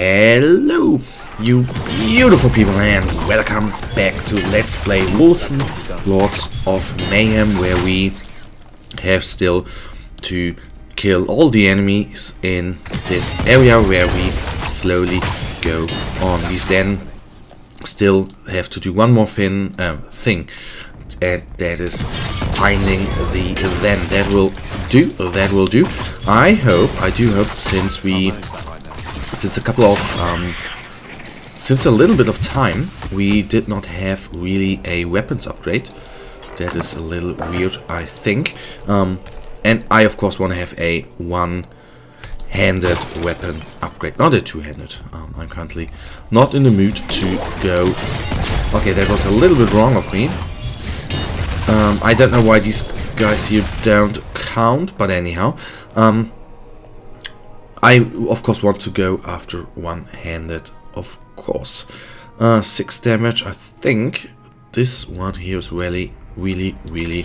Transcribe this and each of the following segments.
Hello, you beautiful people, and welcome back to Let's Play Wolcen Lords of Mayhem, where we have still to kill all the enemies in this area where we slowly go on. We Den still have to do one more thing, uh, thing and that is finding the then that will do that will do i hope i do hope since we since a couple of um, since a little bit of time we did not have really a weapons upgrade. That is a little weird i think. Um, and i of course want to have a one handed weapon upgrade. Not a two-handed. Um, i'm currently not in the mood to go. Okay that was a little bit wrong of me. Um, I don't know why these guys here don't count, but anyhow. Um, I, of course, want to go after one-handed, of course. Uh, 6 damage, I think this one here is really, really, really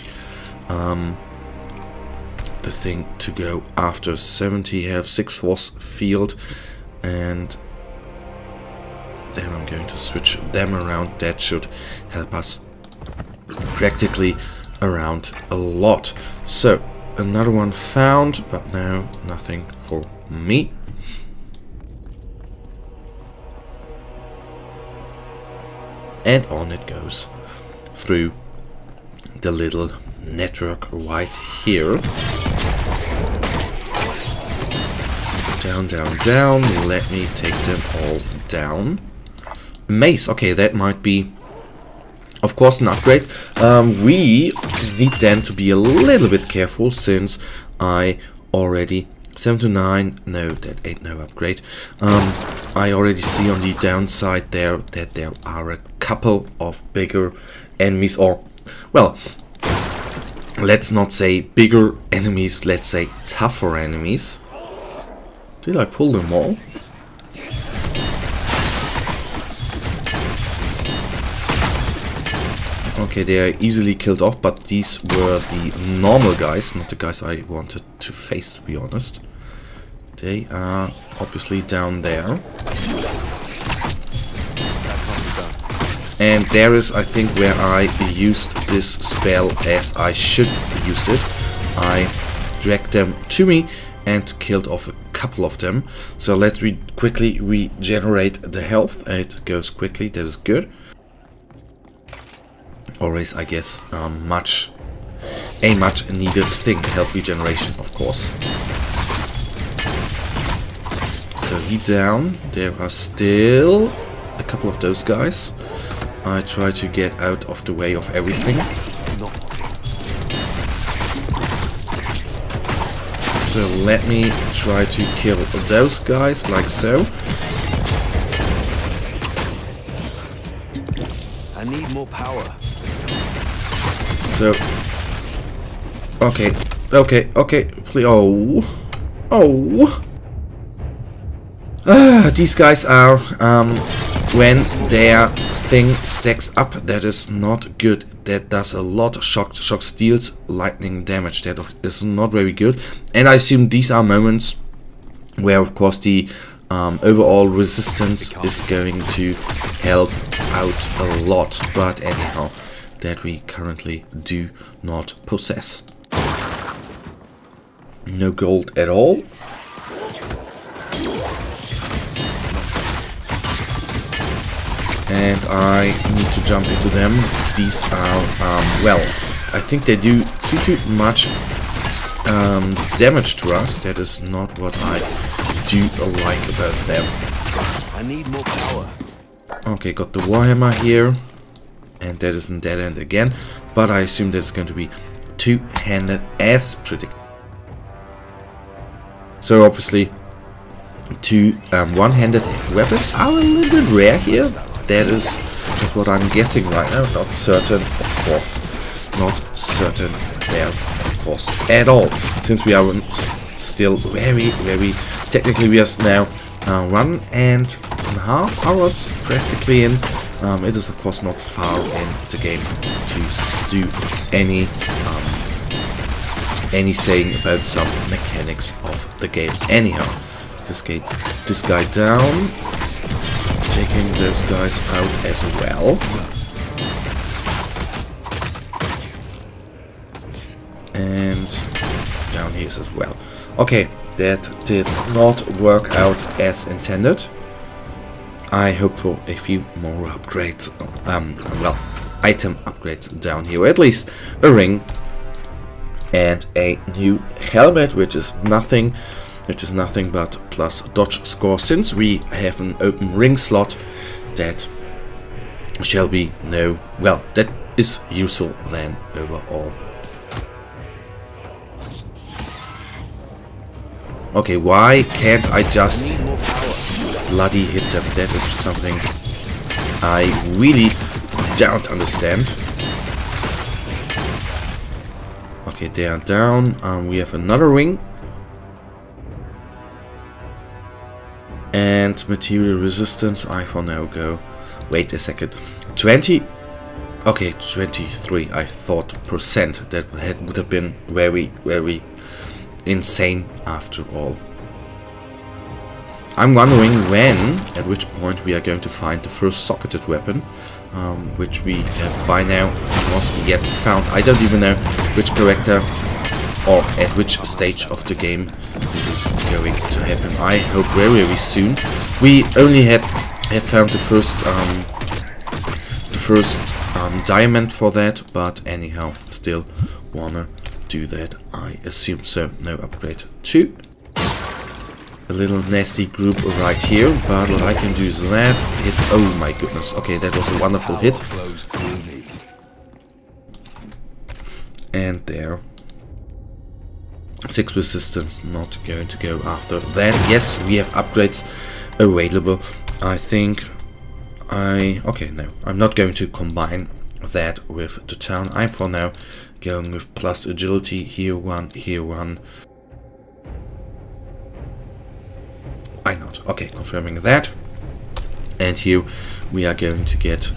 um, the thing to go after. 70 have 6 force field, and then I'm going to switch them around. That should help us practically around a lot. So, another one found, but now nothing for me. And on it goes through the little network right here. Down, down, down. Let me take them all down. Mace. Okay, that might be of course an upgrade. Um, we need then to be a little bit careful since I already 7 to 9, no that ain't no upgrade. Um, I already see on the downside there that there are a couple of bigger enemies or well let's not say bigger enemies, let's say tougher enemies. Did I pull them all? Okay, they are easily killed off, but these were the normal guys, not the guys I wanted to face, to be honest. They are obviously down there. And there is, I think, where I used this spell as I should use it. I dragged them to me and killed off a couple of them. So let's re quickly regenerate the health. It goes quickly, that is good always, I guess, um, much a much needed thing, health regeneration, of course. So he down. There are still a couple of those guys. I try to get out of the way of everything. So let me try to kill those guys like so. I need more power. So, okay, okay, okay, please, oh, oh. Ah, these guys are, um, when their thing stacks up, that is not good. That does a lot of shock, shock steals lightning damage. That is not very good. And I assume these are moments where, of course, the um, overall resistance is going to help out a lot. But anyhow, that we currently do not possess. No gold at all. And I need to jump into them. These are, um, well, I think they do too, too much um, damage to us. That is not what I do like about them. I need more power. Okay, got the Warhammer here and that is in dead end again, but I assume that it's going to be two-handed as predicted. So obviously, two um, one-handed weapons are a little bit rare here. That is just what I'm guessing right now. Not certain, of course. Not certain there, of course, at all. Since we are still very, very... Technically, we are now uh, one and a half hours practically in um, it is of course not far in the game to do any um, any saying about some mechanics of the game. Anyhow, this guy, this guy down. Taking those guys out as well. And down here as well. Okay, that did not work out as intended. I hope for a few more upgrades, um, well, item upgrades down here, at least a ring and a new helmet, which is nothing, which is nothing but plus dodge score. Since we have an open ring slot, that shall be no, well, that is useful then overall. Okay, why can't I just bloody hit them? That is something I really don't understand. Okay, they are down. Um, we have another ring. And material resistance, I for now go. Wait a second. 20. Okay, 23. I thought percent. That would have been very, very insane after all. I'm wondering when, at which point we are going to find the first socketed weapon, um, which we have by now not yet found. I don't even know which character or at which stage of the game this is going to happen. I hope very very soon. We only had have found the first um, the first um, diamond for that, but anyhow, still wanna do that, I assume. So, no upgrade. Two. A little nasty group right here, but what I can do is that hit. Oh my goodness. Okay, that was a wonderful hit. And there. Six resistance, not going to go after that. Yes, we have upgrades available. I think I... Okay, no. I'm not going to combine that with the town. I'm for now going with plus agility, here one, here one. Why not? Okay, confirming that. And here we are going to get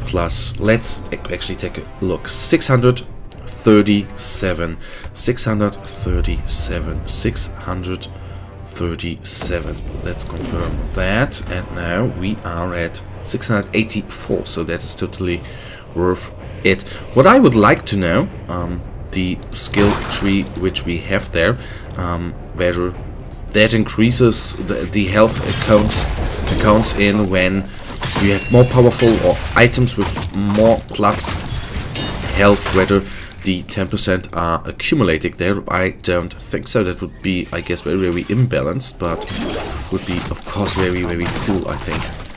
plus, let's actually take a look, 637, 637, 637. Let's confirm that. And now we are at 684, so that is totally worth it. What I would like to know, um, the skill tree which we have there, um, whether that increases the, the health accounts accounts in when you have more powerful or items with more plus health, whether the 10% are accumulating there. I don't think so. That would be, I guess, very, very imbalanced, but would be, of course, very, very cool, I think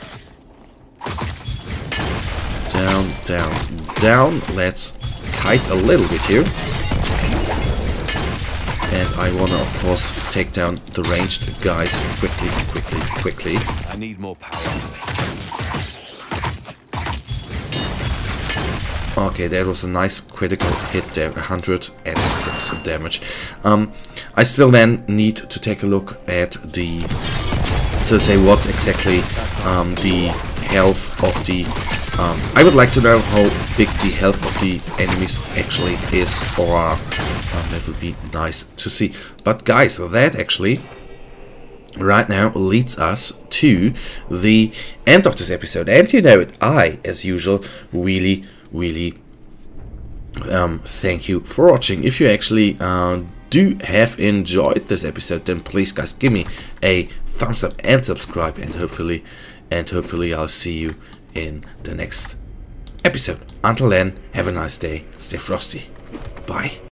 down, down, down. Let's kite a little bit here. And I wanna, of course, take down the ranged guys quickly, quickly, quickly. I need more power. Okay, that was a nice critical hit there, 106 damage. Um, I still then need to take a look at the, so say what exactly um, the health of the um, I would like to know how big the health of the enemies actually is or. Um, that would be nice to see. But guys, that actually right now leads us to the end of this episode. And you know it, I, as usual, really, really um, thank you for watching. If you actually uh, do have enjoyed this episode, then please guys give me a thumbs up and subscribe and hopefully and hopefully I'll see you in the next episode. Until then, have a nice day, stay frosty. Bye.